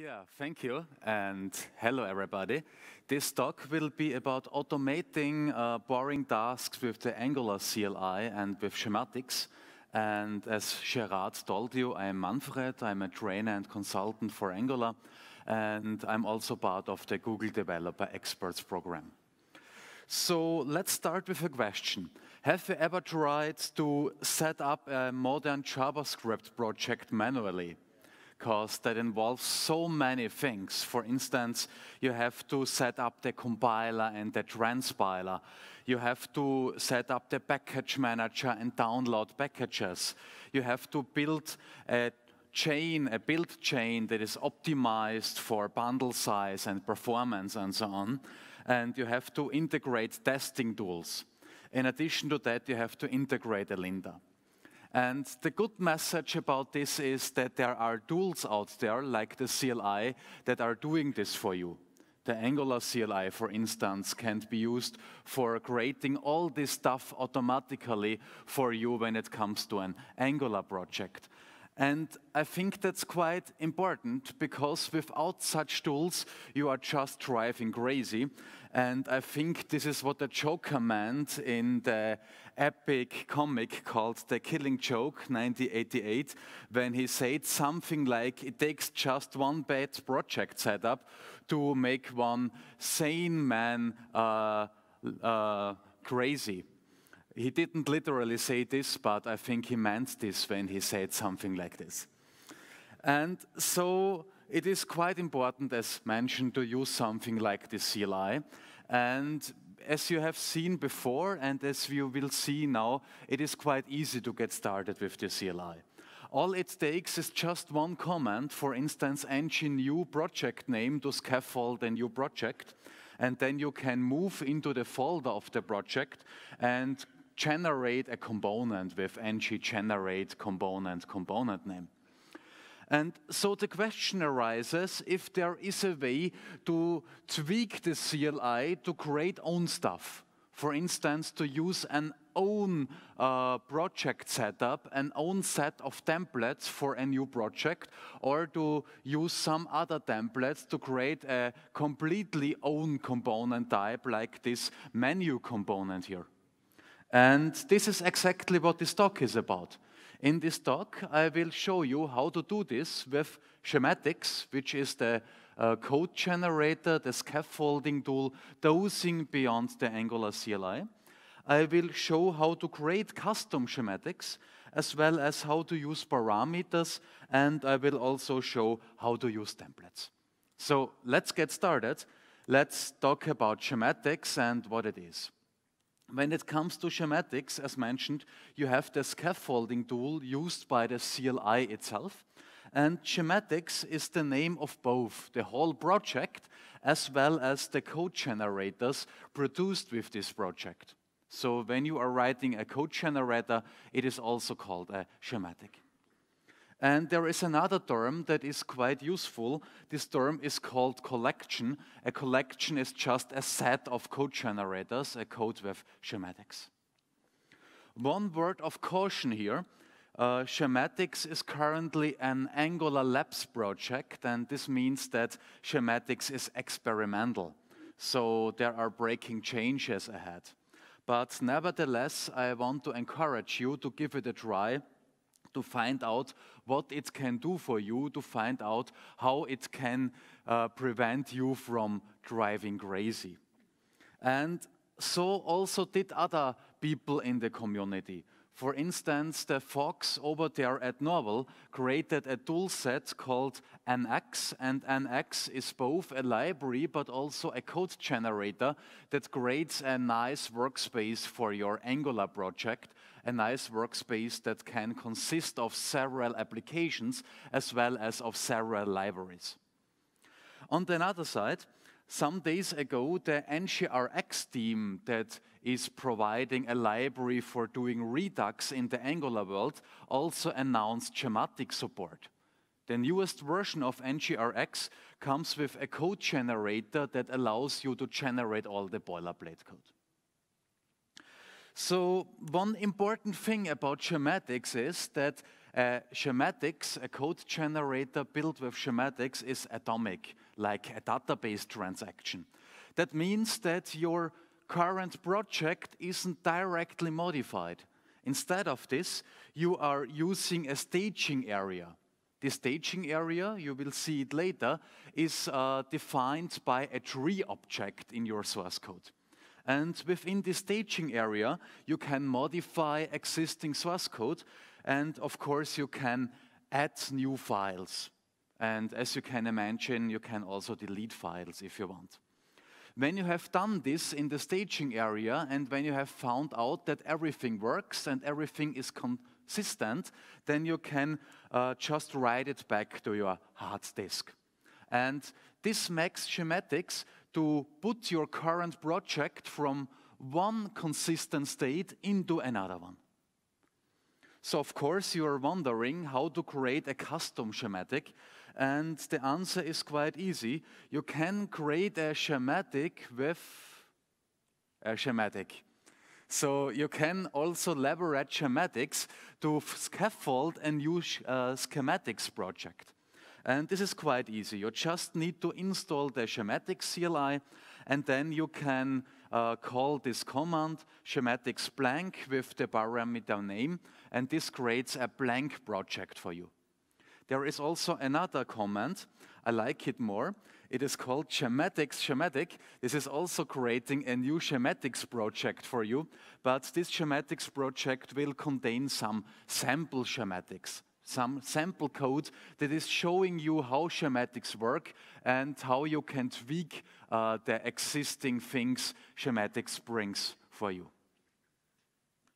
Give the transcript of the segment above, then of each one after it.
Yeah, thank you, and hello everybody. This talk will be about automating uh, boring tasks with the Angular CLI and with schematics. And as Gerard told you, I'm Manfred, I'm a trainer and consultant for Angular, and I'm also part of the Google Developer Experts program. So let's start with a question. Have you ever tried to set up a modern JavaScript project manually? Because that involves so many things. For instance, you have to set up the compiler and the transpiler. You have to set up the package manager and download packages. You have to build a chain, a build chain that is optimized for bundle size and performance and so on. And you have to integrate testing tools. In addition to that, you have to integrate a Linter. And the good message about this is that there are tools out there, like the CLI, that are doing this for you. The Angular CLI, for instance, can be used for creating all this stuff automatically for you when it comes to an Angular project. And I think that's quite important because without such tools, you are just driving crazy. And I think this is what the Joker meant in the epic comic called The Killing Joke, 1988, when he said something like, it takes just one bad project setup to make one sane man uh, uh, crazy. He didn't literally say this, but I think he meant this when he said something like this. And so it is quite important, as mentioned, to use something like the CLI. And as you have seen before, and as you will see now, it is quite easy to get started with the CLI. All it takes is just one command, for instance, ng new project name to scaffold a new project, and then you can move into the folder of the project and generate a component with ng generate component component name. And so the question arises if there is a way to tweak the CLI to create own stuff. For instance, to use an own uh, project setup, an own set of templates for a new project, or to use some other templates to create a completely own component type like this menu component here. And this is exactly what this talk is about. In this talk, I will show you how to do this with schematics, which is the uh, code generator, the scaffolding tool, dosing beyond the Angular CLI. I will show how to create custom schematics, as well as how to use parameters, and I will also show how to use templates. So let's get started. Let's talk about schematics and what it is. When it comes to schematics, as mentioned, you have the scaffolding tool used by the CLI itself. And schematics is the name of both the whole project as well as the code generators produced with this project. So when you are writing a code generator, it is also called a schematic. And there is another term that is quite useful. This term is called collection. A collection is just a set of code generators, a code with schematics. One word of caution here. Uh, schematics is currently an Angular Labs project, and this means that schematics is experimental. So there are breaking changes ahead. But nevertheless, I want to encourage you to give it a try to find out what it can do for you, to find out how it can uh, prevent you from driving crazy. And so also did other people in the community. For instance, the Fox over there at Nrwl created a toolset called NX, and NX is both a library but also a code generator that creates a nice workspace for your Angular project, a nice workspace that can consist of several applications as well as of several libraries. On the other side, some days ago, the NGRX team that is providing a library for doing Redux in the Angular world also announced schematic support. The newest version of NGRX comes with a code generator that allows you to generate all the boilerplate code. So one important thing about schematics is that a schematics, a code generator built with schematics is atomic, like a database transaction. That means that your current project isn't directly modified. Instead of this, you are using a staging area. The staging area, you will see it later, is uh, defined by a tree object in your source code. And within the staging area, you can modify existing source code. And of course, you can add new files. And as you can imagine, you can also delete files if you want. When you have done this in the staging area and when you have found out that everything works and everything is consistent, then you can uh, just write it back to your hard disk. And this makes schematics to put your current project from one consistent state into another one. So of course you are wondering how to create a custom schematic and the answer is quite easy. You can create a schematic with a schematic. So you can also leverage schematics to scaffold a new uh, schematics project. And this is quite easy. You just need to install the schematics CLI and then you can uh, call this command schematics blank with the parameter name and this creates a blank project for you. There is also another command. I like it more. It is called schematics schematic. This is also creating a new schematics project for you, but this schematics project will contain some sample schematics, some sample code that is showing you how schematics work and how you can tweak uh, the existing things schematics brings for you.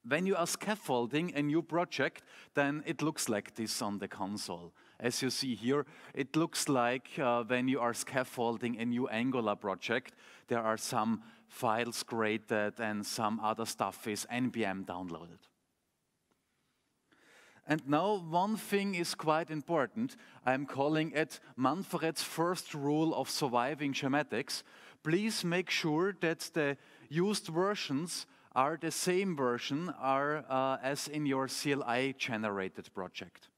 When you are scaffolding a new project, then it looks like this on the console. As you see here, it looks like uh, when you are scaffolding a new Angular project, there are some files created and some other stuff is npm downloaded. And now one thing is quite important. I'm calling it Manfred's first rule of surviving schematics. Please make sure that the used versions are the same version are, uh, as in your CLI generated project.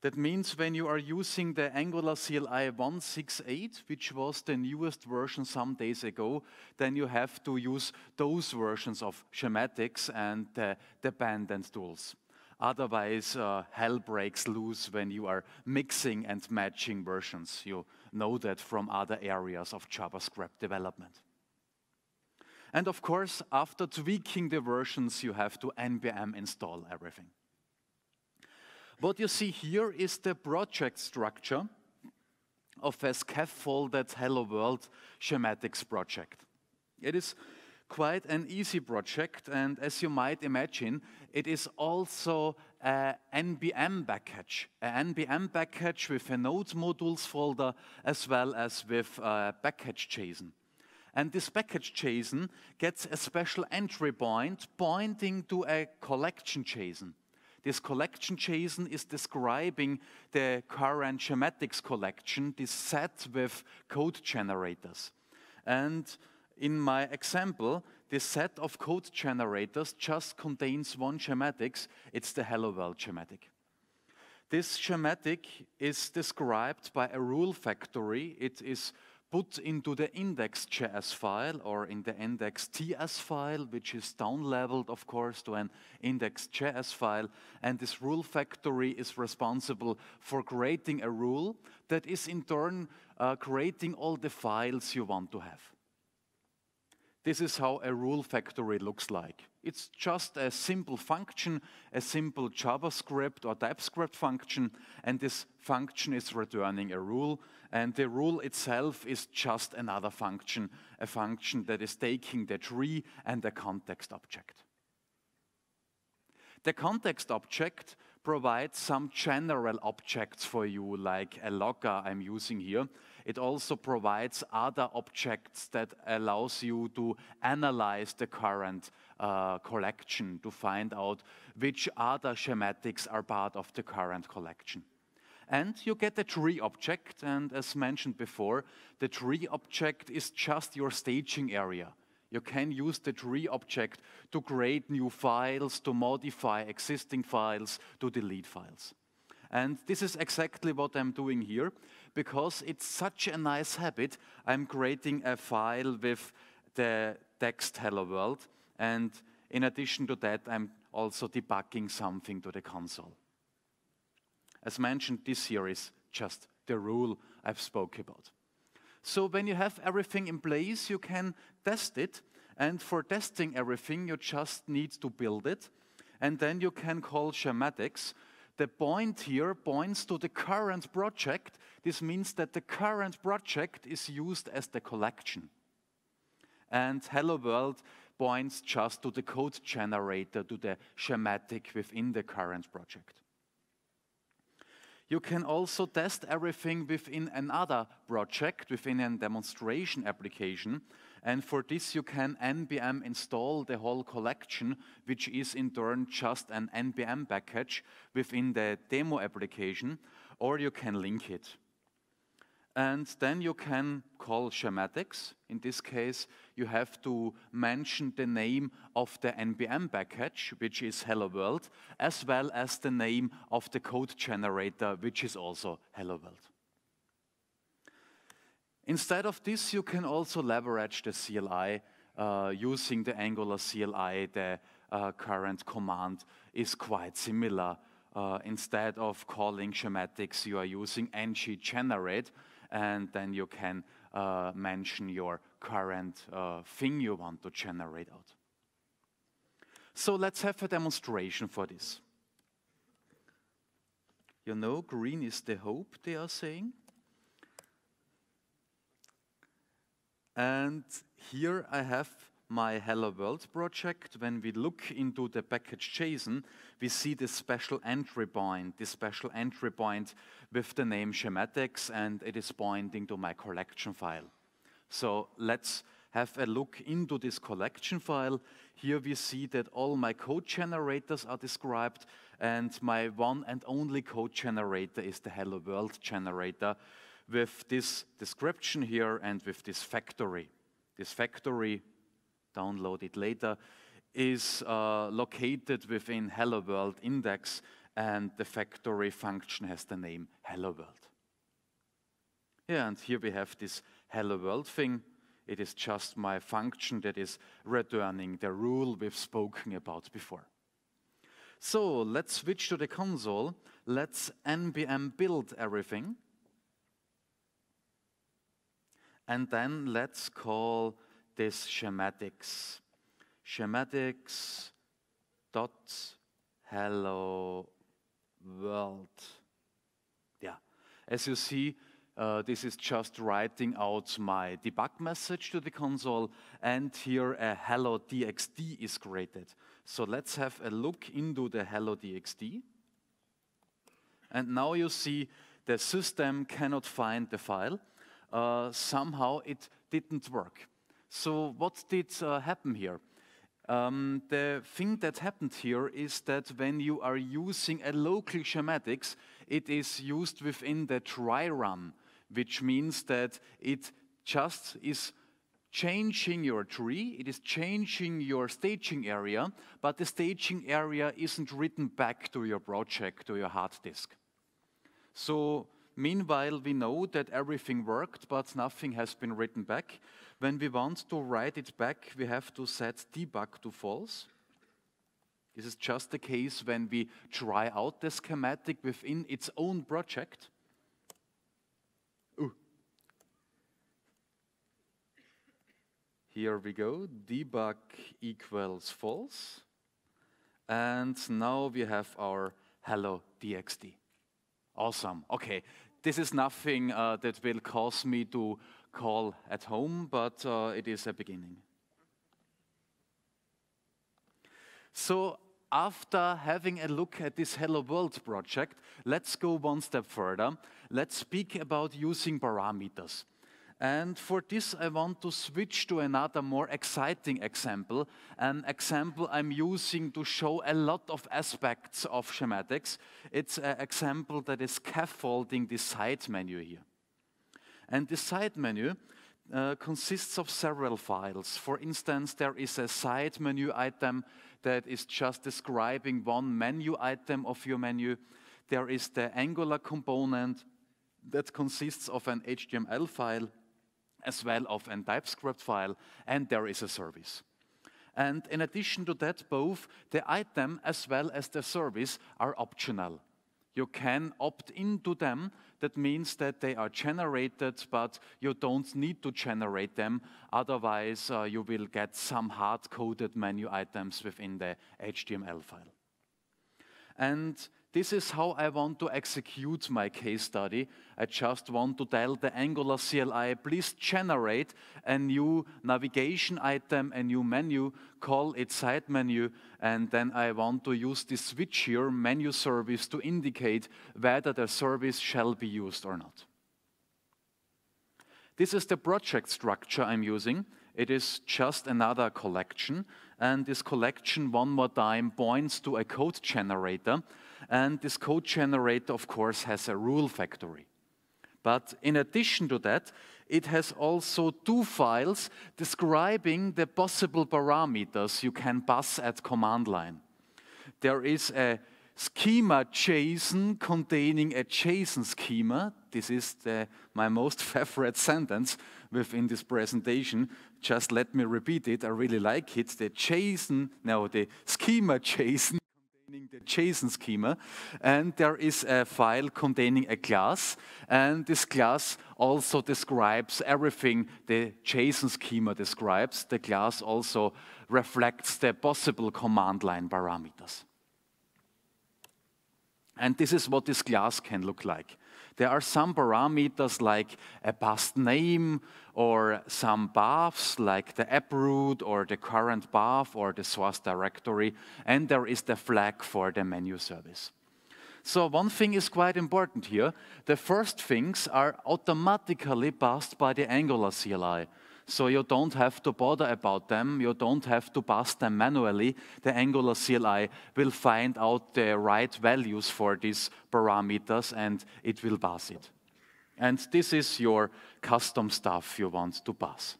That means when you are using the Angular CLI 168, which was the newest version some days ago, then you have to use those versions of schematics and the dependent tools. Otherwise, uh, hell breaks loose when you are mixing and matching versions. You know that from other areas of JavaScript development. And of course, after tweaking the versions, you have to npm install everything. What you see here is the project structure of a scaffolded Hello World schematics project. It is quite an easy project, and as you might imagine, it is also an NPM package, an NPM package with a node modules folder as well as with a package JSON. And this package JSON gets a special entry point pointing to a collection JSON. This collection JSON is describing the current schematics collection, this set with code generators. And in my example, this set of code generators just contains one schematics. It's the Hello World schematic. This schematic is described by a rule factory. It is put into the index.js file or in the index.ts file, which is down-leveled, of course, to an index.js file. And this rule factory is responsible for creating a rule that is in turn uh, creating all the files you want to have. This is how a rule factory looks like. It's just a simple function, a simple JavaScript or TypeScript function, and this function is returning a rule, and the rule itself is just another function, a function that is taking the tree and the context object. The context object provides some general objects for you, like a logger I'm using here, it also provides other objects that allows you to analyze the current uh, collection to find out which other schematics are part of the current collection. And you get a tree object, and as mentioned before, the tree object is just your staging area. You can use the tree object to create new files, to modify existing files, to delete files. And this is exactly what I'm doing here because it's such a nice habit. I'm creating a file with the text hello world. And in addition to that, I'm also debugging something to the console. As mentioned, this here is just the rule I've spoke about. So when you have everything in place, you can test it. And for testing everything, you just need to build it. And then you can call schematics. The point here points to the current project. This means that the current project is used as the collection. And Hello World points just to the code generator, to the schematic within the current project. You can also test everything within another project, within a demonstration application. And for this, you can npm install the whole collection, which is in turn just an npm package within the demo application, or you can link it. And then you can call schematics. In this case, you have to mention the name of the NPM package, which is Hello World, as well as the name of the code generator, which is also Hello World. Instead of this, you can also leverage the CLI uh, using the Angular CLI. The uh, current command is quite similar. Uh, instead of calling schematics, you are using ng generate, and then you can uh, mention your current uh, thing you want to generate out. So let's have a demonstration for this. You know, green is the hope, they are saying. And here I have my Hello World project, when we look into the package JSON, we see this special entry point, this special entry point with the name schematics, and it is pointing to my collection file. So let's have a look into this collection file. Here we see that all my code generators are described, and my one and only code generator is the Hello World generator with this description here and with this factory. This factory download it later, is uh, located within Hello World index, and the factory function has the name Hello World. Yeah, and here we have this Hello World thing. It is just my function that is returning the rule we've spoken about before. So let's switch to the console. Let's npm build everything. And then let's call this schematics. Schematics dot hello world. Yeah, as you see, uh, this is just writing out my debug message to the console, and here a hello DXD is created. So let's have a look into the hello DXD. And now you see the system cannot find the file. Uh, somehow it didn't work. So what did uh, happen here? Um, the thing that happened here is that when you are using a local schematics, it is used within the dry run, which means that it just is changing your tree, it is changing your staging area, but the staging area isn't written back to your project, to your hard disk. So meanwhile, we know that everything worked, but nothing has been written back. When we want to write it back, we have to set debug to false. This is just the case when we try out the schematic within its own project. Ooh. Here we go, debug equals false. And now we have our hello DXD. Awesome. Okay, this is nothing uh, that will cause me to call at home, but uh, it is a beginning. So after having a look at this Hello World project, let's go one step further. Let's speak about using parameters. And for this, I want to switch to another more exciting example, an example I'm using to show a lot of aspects of schematics. It's an example that is scaffolding the side menu here. And the side menu uh, consists of several files. For instance, there is a side menu item that is just describing one menu item of your menu. there is the Angular component that consists of an HTML file as well of a TypeScript file, and there is a service. And in addition to that, both the item as well as the service are optional. You can opt into them. That means that they are generated, but you don't need to generate them. Otherwise, uh, you will get some hard-coded menu items within the HTML file. And this is how I want to execute my case study. I just want to tell the Angular CLI, please generate a new navigation item, a new menu, call it side menu, and then I want to use this switch here, menu service, to indicate whether the service shall be used or not. This is the project structure I'm using. It is just another collection, and this collection, one more time, points to a code generator and this code generator, of course, has a rule factory. But in addition to that, it has also two files describing the possible parameters you can pass at command line. There is a schema JSON containing a JSON schema. This is the, my most favorite sentence within this presentation. Just let me repeat it. I really like it. The JSON, no, the schema JSON the JSON schema, and there is a file containing a class, and this class also describes everything the JSON schema describes. The class also reflects the possible command line parameters. And this is what this class can look like. There are some parameters like a past name or some paths like the app root or the current path or the source directory, and there is the flag for the menu service. So one thing is quite important here. The first things are automatically passed by the Angular CLI. So you don't have to bother about them, you don't have to pass them manually. The Angular CLI will find out the right values for these parameters and it will pass it. And this is your custom stuff you want to pass.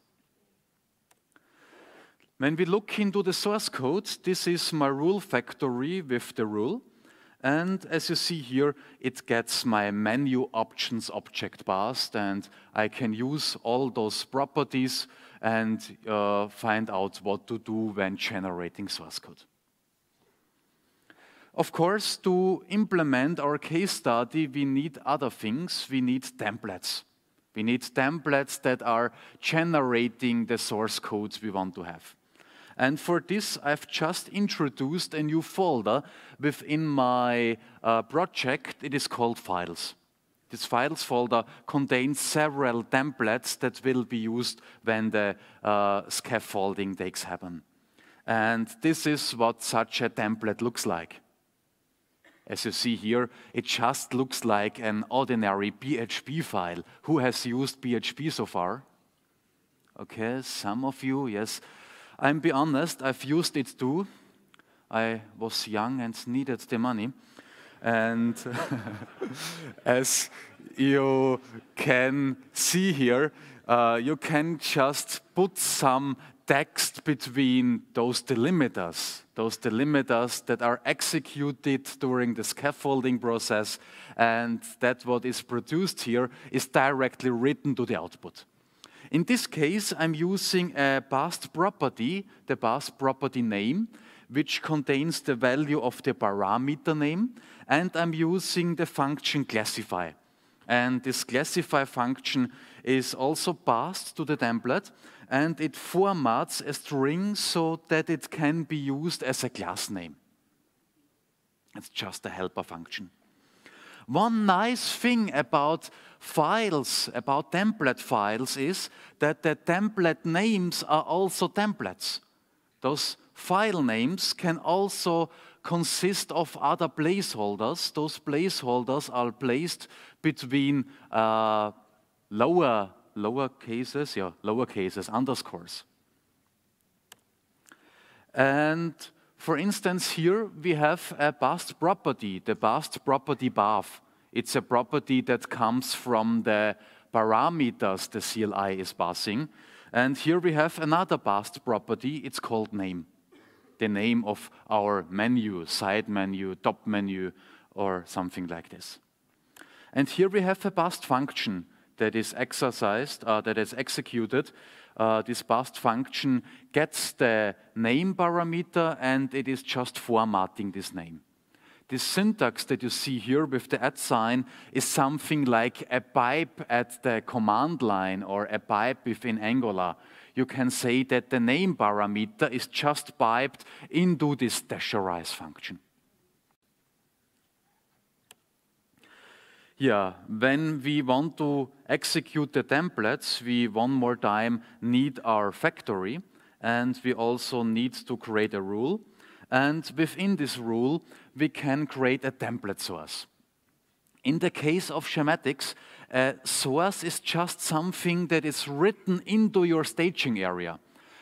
When we look into the source code, this is my rule factory with the rule. And as you see here, it gets my menu options object passed, and I can use all those properties and uh, find out what to do when generating source code. Of course, to implement our case study, we need other things. We need templates. We need templates that are generating the source codes we want to have. And for this, I've just introduced a new folder within my uh, project. It is called Files. This Files folder contains several templates that will be used when the uh, scaffolding takes happen. And this is what such a template looks like. As you see here, it just looks like an ordinary PHP file. Who has used PHP so far? Okay, some of you, yes. I'm be honest, I've used it too. I was young and needed the money. And as you can see here, uh, you can just put some text between those delimiters, those delimiters that are executed during the scaffolding process, and that what is produced here is directly written to the output. In this case, I'm using a past property, the past property name, which contains the value of the parameter name, and I'm using the function classify. And this classify function is also passed to the template, and it formats a string so that it can be used as a class name. It's just a helper function. One nice thing about files, about template files, is that the template names are also templates. Those file names can also consist of other placeholders. Those placeholders are placed between uh, lower, lower cases, yeah, lower cases, underscores. And for instance, here we have a past property, the past property path. It's a property that comes from the parameters the CLI is passing. And here we have another past property, it's called name. The name of our menu, side menu, top menu, or something like this. And here we have a bust function that is exercised, uh, that is executed. Uh, this bust function gets the name parameter and it is just formatting this name. This syntax that you see here with the at sign is something like a pipe at the command line or a pipe within Angular. You can say that the name parameter is just piped into this dasherize function. Yeah, when we want to execute the templates, we one more time need our factory and we also need to create a rule. And within this rule, we can create a template source. In the case of schematics, a source is just something that is written into your staging area.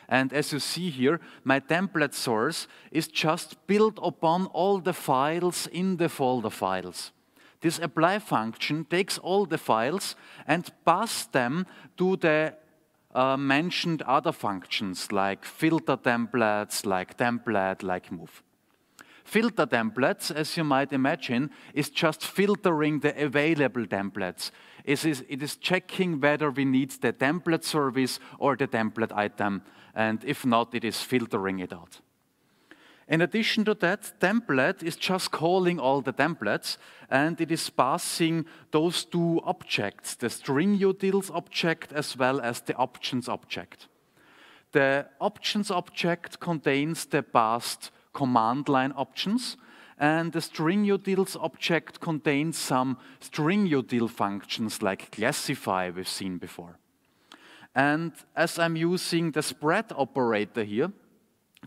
And as you see here, my template source is just built upon all the files in the folder files. This apply function takes all the files and pass them to the uh, mentioned other functions like filter templates, like template, like move. Filter templates, as you might imagine, is just filtering the available templates. It is, it is checking whether we need the template service or the template item, and if not, it is filtering it out. In addition to that, template is just calling all the templates and it is passing those two objects, the string utils object as well as the options object. The options object contains the passed command line options and the string utils object contains some string util functions like classify we've seen before. And as I'm using the spread operator here,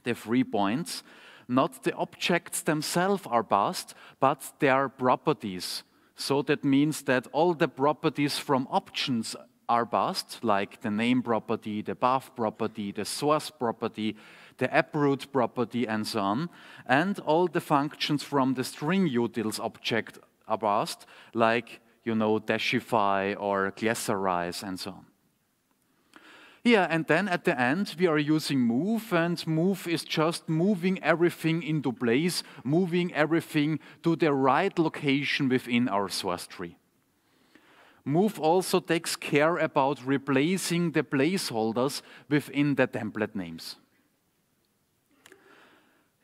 the three points, not the objects themselves are passed, but their properties. So that means that all the properties from options are passed, like the name property, the path property, the source property, the appRoot property, and so on. And all the functions from the string utils object are passed, like, you know, dashify or classify and so on. Yeah, and then at the end we are using move, and move is just moving everything into place, moving everything to the right location within our source tree. Move also takes care about replacing the placeholders within the template names.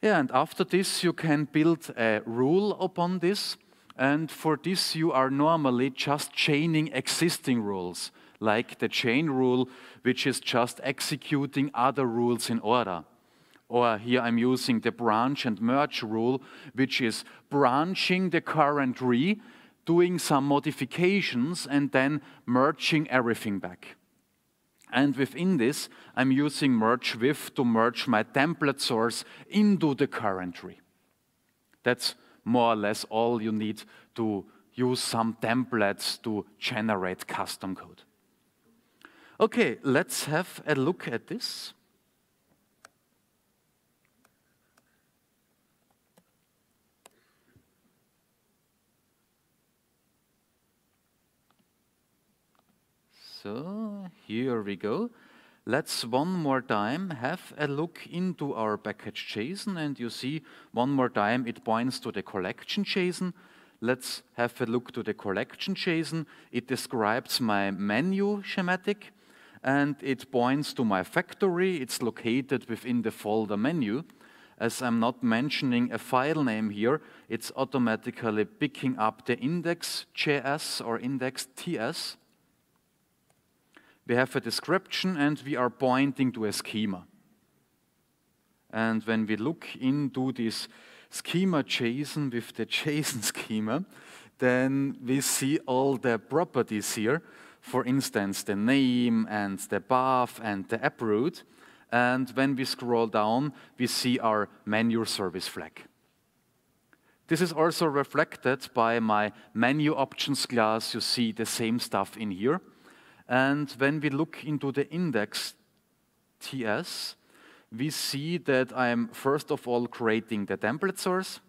Yeah, and after this you can build a rule upon this, and for this you are normally just chaining existing rules like the chain rule, which is just executing other rules in order. Or here I'm using the branch and merge rule, which is branching the current tree, doing some modifications, and then merging everything back. And within this, I'm using merge with to merge my template source into the current tree. That's more or less all you need to use some templates to generate custom code. Okay, let's have a look at this. So here we go. Let's one more time have a look into our package JSON and you see one more time it points to the collection JSON. Let's have a look to the collection JSON. It describes my menu schematic and it points to my factory. It's located within the folder menu. As I'm not mentioning a file name here, it's automatically picking up the index.js or index.ts. We have a description and we are pointing to a schema. And when we look into this schema JSON with the JSON schema, then we see all the properties here for instance, the name and the path and the appRoot. And when we scroll down, we see our menu service flag. This is also reflected by my menu options class. You see the same stuff in here. And when we look into the index TS, we see that I'm first of all creating the template source.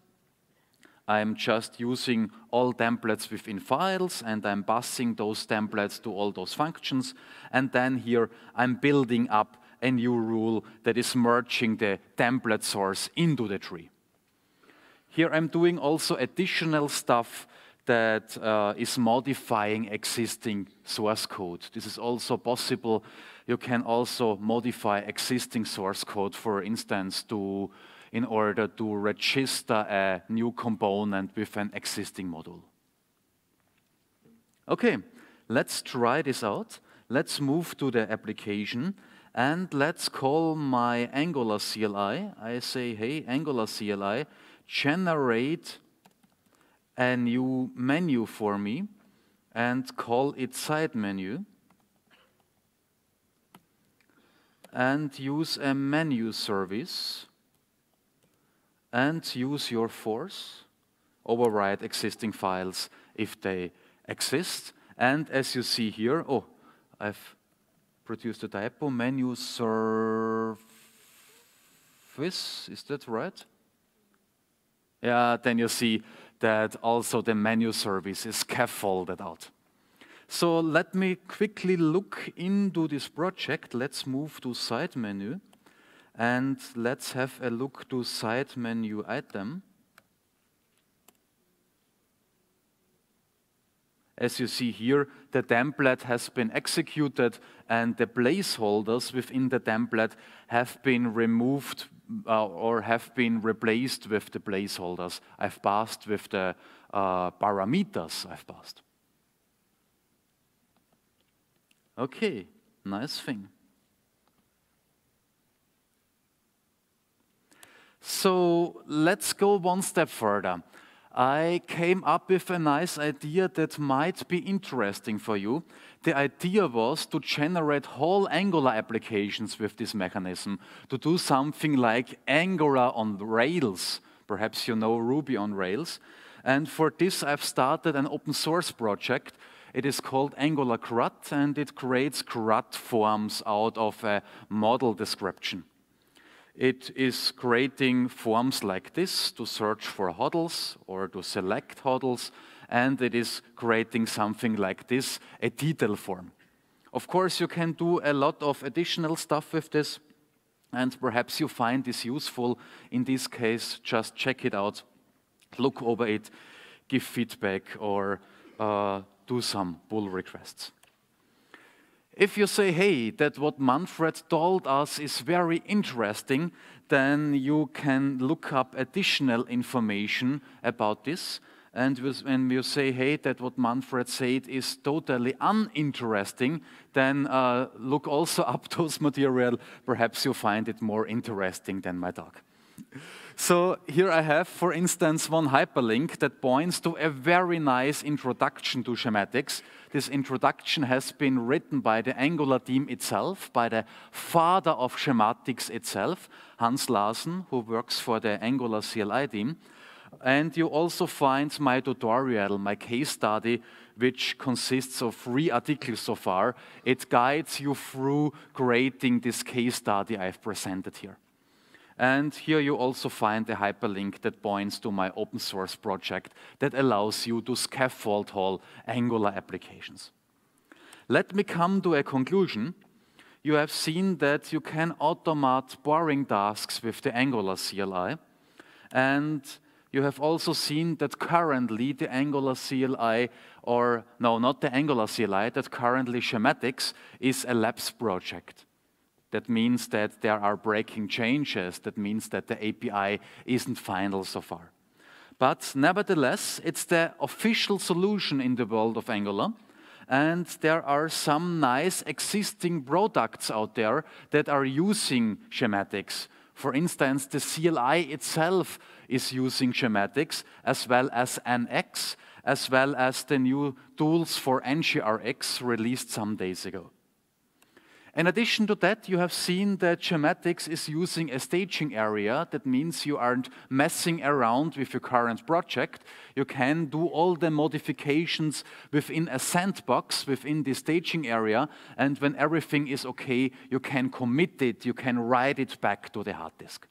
I'm just using all templates within files and I'm passing those templates to all those functions. And then here I'm building up a new rule that is merging the template source into the tree. Here I'm doing also additional stuff that uh, is modifying existing source code. This is also possible. You can also modify existing source code, for instance, to, in order to register a new component with an existing module. Okay, let's try this out. Let's move to the application and let's call my Angular CLI. I say, hey, Angular CLI, generate a new menu for me and call it side menu and use a menu service and use your force, override existing files if they exist. And as you see here, oh, I've produced a typo, menu service, is that right? Yeah, then you see that also the menu service is scaffolded out. So let me quickly look into this project. Let's move to side menu and let's have a look to side menu item. As you see here, the template has been executed and the placeholders within the template have been removed uh, or have been replaced with the placeholders I've passed with the uh, parameters I've passed. Okay, nice thing. So let's go one step further. I came up with a nice idea that might be interesting for you. The idea was to generate whole Angular applications with this mechanism, to do something like Angular on Rails. Perhaps you know Ruby on Rails. And for this, I've started an open source project. It is called Angular CRUD, and it creates CRUD forms out of a model description. It is creating forms like this to search for hotels or to select hotels, and it is creating something like this, a detail form. Of course, you can do a lot of additional stuff with this, and perhaps you find this useful. In this case, just check it out, look over it, give feedback, or uh, do some pull requests. If you say, hey, that what Manfred told us is very interesting, then you can look up additional information about this. And when you say, hey, that what Manfred said is totally uninteresting, then uh, look also up those material. Perhaps you find it more interesting than my talk. So here I have, for instance, one hyperlink that points to a very nice introduction to schematics. This introduction has been written by the Angular team itself, by the father of schematics itself, Hans Larsen, who works for the Angular CLI team. And you also find my tutorial, my case study, which consists of three articles so far. It guides you through creating this case study I've presented here. And here you also find a hyperlink that points to my open source project that allows you to scaffold whole Angular applications. Let me come to a conclusion. You have seen that you can automate boring tasks with the Angular CLI. And you have also seen that currently the Angular CLI, or no, not the Angular CLI, that currently Schematics is a labs project. That means that there are breaking changes. That means that the API isn't final so far. But nevertheless, it's the official solution in the world of Angular. And there are some nice existing products out there that are using schematics. For instance, the CLI itself is using schematics, as well as NX, as well as the new tools for NGRX released some days ago. In addition to that, you have seen that Schematics is using a staging area. That means you aren't messing around with your current project. You can do all the modifications within a sandbox, within the staging area, and when everything is okay, you can commit it, you can write it back to the hard disk.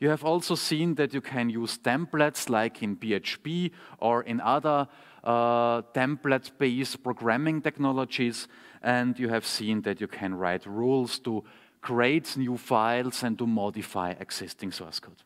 You have also seen that you can use templates like in PHP or in other uh, template-based programming technologies and you have seen that you can write rules to create new files and to modify existing source code.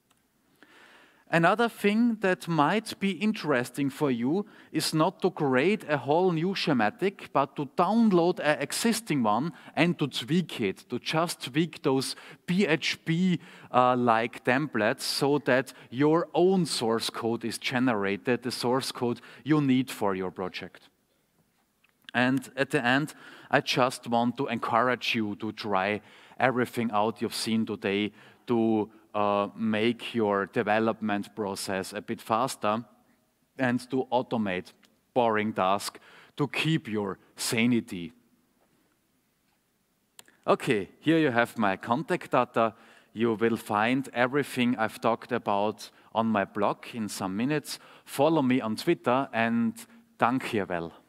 Another thing that might be interesting for you is not to create a whole new schematic, but to download an existing one and to tweak it, to just tweak those PHP uh, like templates so that your own source code is generated, the source code you need for your project. And at the end, I just want to encourage you to try everything out you've seen today to uh, make your development process a bit faster and to automate boring tasks to keep your sanity. Okay, here you have my contact data. You will find everything I've talked about on my blog in some minutes. Follow me on Twitter and danke well.